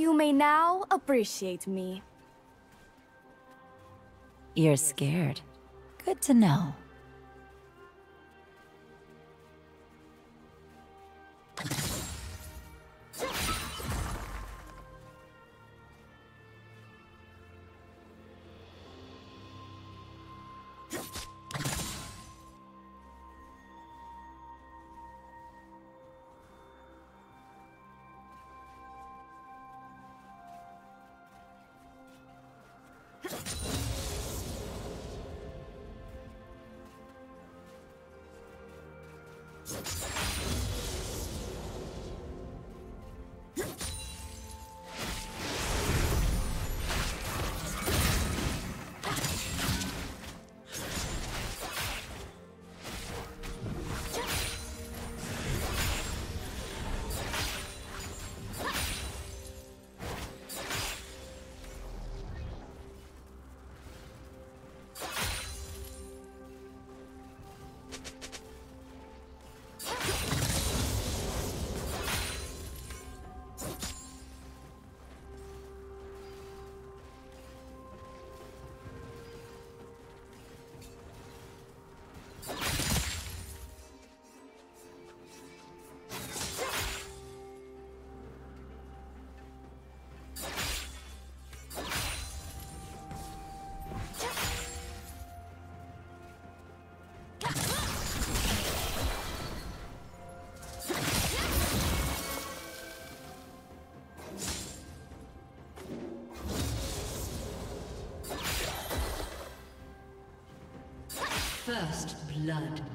You may now appreciate me. You're scared. Good to know. First blood.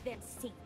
Them sink.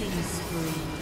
Down.